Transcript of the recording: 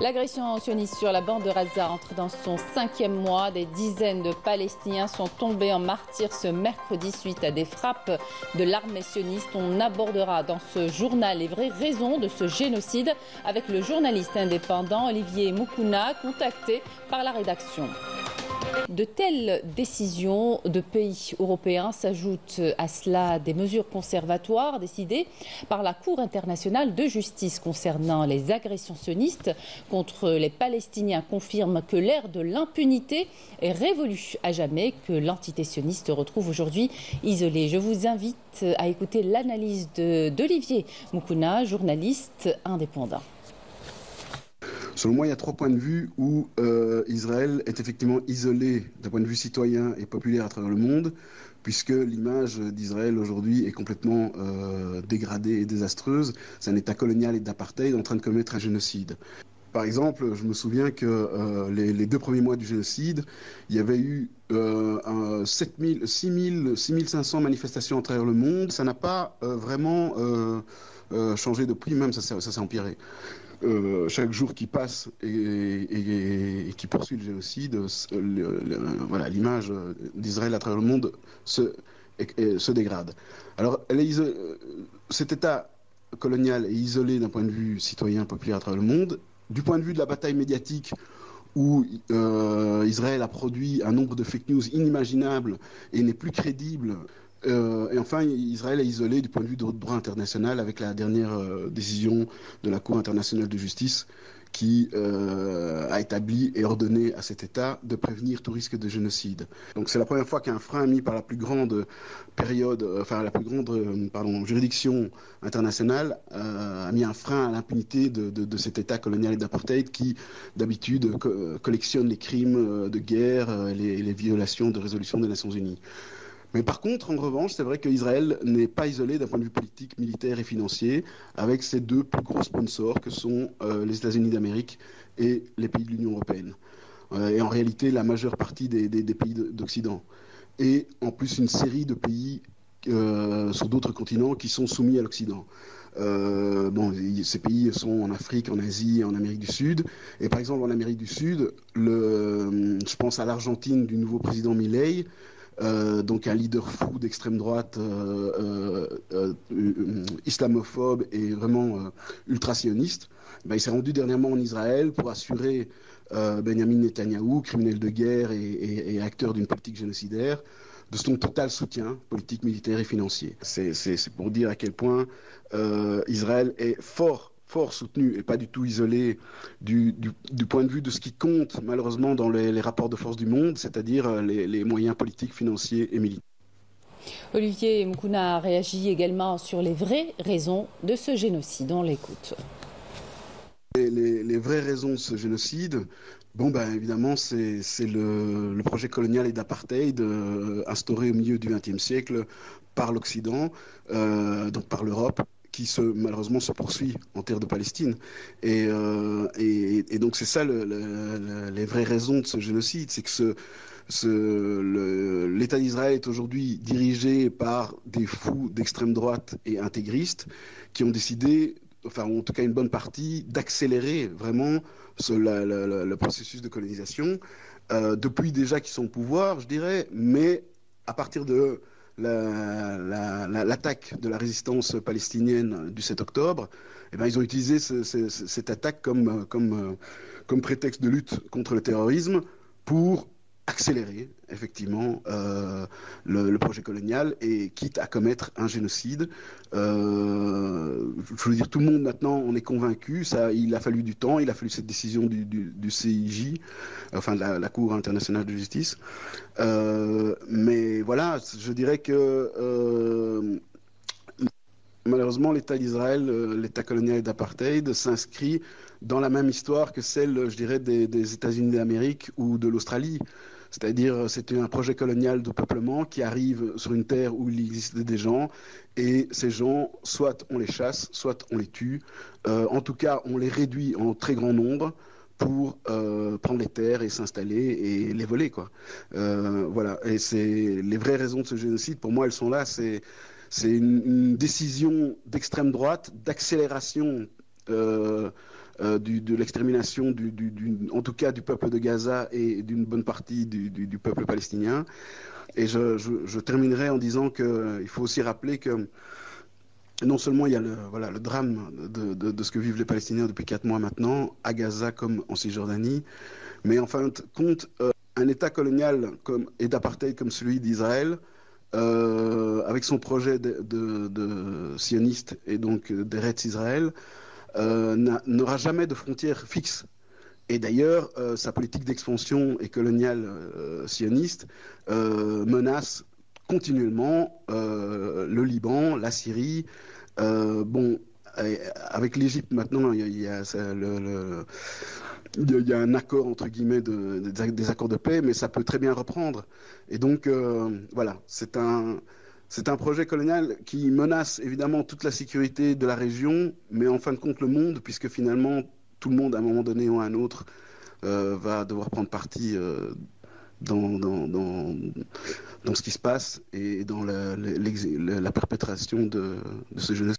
L'agression sioniste sur la bande de Gaza entre dans son cinquième mois. Des dizaines de Palestiniens sont tombés en martyrs ce mercredi suite à des frappes de l'armée sioniste. On abordera dans ce journal les vraies raisons de ce génocide avec le journaliste indépendant Olivier Moukouna, contacté par la rédaction. De telles décisions de pays européens s'ajoutent à cela des mesures conservatoires décidées par la Cour internationale de justice concernant les agressions sionistes contre les Palestiniens confirment que l'ère de l'impunité est révolue à jamais, que l'entité sioniste retrouve aujourd'hui isolée. Je vous invite à écouter l'analyse d'Olivier Moukouna, journaliste indépendant. Selon moi, il y a trois points de vue où euh, Israël est effectivement isolé d'un point de vue citoyen et populaire à travers le monde, puisque l'image d'Israël aujourd'hui est complètement euh, dégradée et désastreuse. C'est un État colonial et d'apartheid en train de commettre un génocide. Par exemple, je me souviens que euh, les, deux premiers mois du génocide, il y avait eu euh, 7000, 6500 manifestations à travers le monde. Ça n'a pas vraiment changé depuis, même ça, ça s'est empiré. Euh, chaque jour qui passe et, qui poursuit le génocide, voilà, l'image d'Israël à travers le monde se, dégrade. Alors, cet État colonial est isolé d'un point de vue citoyen populaire à travers le monde. Du point de vue de la bataille médiatique, où euh, Israël a produit un nombre de fake news inimaginables et n'est plus crédible euh, et enfin, Israël est isolé du point de vue du droit international avec la dernière euh, décision de la Cour internationale de justice qui euh, a établi et ordonné à cet État de prévenir tout risque de génocide. Donc c'est la première fois qu'un frein mis par la plus grande période, enfin la plus grande juridiction internationale a mis un frein à l'impunité de, cet État colonial et d'apartheid qui d'habitude collectionne les crimes de guerre, les, les violations de résolutions des Nations Unies. Mais par contre, en revanche, c'est vrai qu'Israël n'est pas isolé d'un point de vue politique, militaire et financier, avec ses deux plus gros sponsors que sont euh, les États-Unis d'Amérique et les pays de l'Union européenne. Euh, et en réalité, la majeure partie des, pays d'Occident. Et en plus, une série de pays euh, sur d'autres continents qui sont soumis à l'Occident. bon, ces pays sont en Afrique, en Asie, en Amérique du Sud. Et par exemple, en Amérique du Sud, je pense à l'Argentine du nouveau président Milei, euh, donc un leader fou d'extrême droite, euh, euh, islamophobe et vraiment ultra-sioniste, ben, il s'est rendu dernièrement en Israël pour assurer Benjamin Netanyahou, criminel de guerre et, acteur d'une politique génocidaire, de son total soutien politique, militaire et financier. C'est pour dire à quel point Israël est fort fort soutenu et pas du tout isolé du, point de vue de ce qui compte malheureusement dans les, rapports de force du monde, c'est-à-dire euh, les, moyens politiques, financiers et militaires. Olivier Mkouna a réagi également sur les vraies raisons de ce génocide. On l'écoute. Les, vraies raisons de ce génocide, bon ben évidemment c'est le, projet colonial et d'apartheid euh, instauré au milieu du XXe siècle par l'Occident, euh, donc par l'Europe, qui se, malheureusement se poursuit en terre de Palestine. Et, euh, et, donc c'est ça les vraies raisons de ce génocide, c'est que l'État d'Israël est aujourd'hui dirigé par des fous d'extrême droite et intégristes qui ont décidé, enfin en tout cas une bonne partie, d'accélérer vraiment le processus de colonisation euh, depuis déjà qu'ils sont au pouvoir, je dirais, mais à partir de l'attaque de la résistance palestinienne du 7 octobre, eh ben, ils ont utilisé cette attaque comme, comme, comme prétexte de lutte contre le terrorisme pour accélérer effectivement euh, le, projet colonial et quitte à commettre un génocide. Euh, je veux dire, tout le monde maintenant on est convaincu. Ça, il a fallu du temps, il a fallu cette décision du, CIJ, enfin de la, Cour internationale de justice. Euh, mais voilà, je dirais que malheureusement l'État d'Israël, l'État colonial d'apartheid, s'inscrit dans la même histoire que celle, je dirais, des, États-Unis d'Amérique ou de l'Australie. C'est-à-dire, c'était un projet colonial de peuplement qui arrive sur une terre où il existait des gens, et ces gens, soit on les chasse, soit on les tue. Euh, en tout cas, on les réduit en très grand nombre pour euh, prendre les terres et s'installer et les voler, quoi. Euh, voilà. Et c'est les vraies raisons de ce génocide. Pour moi, elles sont là. C'est c'est une, décision d'extrême droite, d'accélération de l'extermination, du, en tout cas du peuple de Gaza et d'une bonne partie du, peuple palestinien. Et je, terminerai en disant qu'il faut aussi rappeler que non seulement il y a le, drame de, ce que vivent les Palestiniens depuis quatre mois maintenant, à Gaza comme en Cisjordanie, mais en fin de compte, un État colonial et d'apartheid comme celui d'Israël, euh, avec son projet de, sioniste et donc d'Eretz Israël, euh, n'aura jamais de frontières fixes. Et d'ailleurs, euh, sa politique d'expansion et coloniale sioniste menace continuellement le Liban, la Syrie. bon, avec l'Égypte maintenant, il y a, le il y a un accord entre guillemets de, des accords de paix, mais ça peut très bien reprendre. Et donc euh, voilà, c'est un c'est un projet colonial qui menace évidemment toute la sécurité de la région, mais en fin de compte le monde, puisque finalement tout le monde à un moment donné ou à un autre euh, va devoir prendre parti euh, dans, dans, dans, ce qui se passe et dans la, la, perpétration de, de ce jeunesse.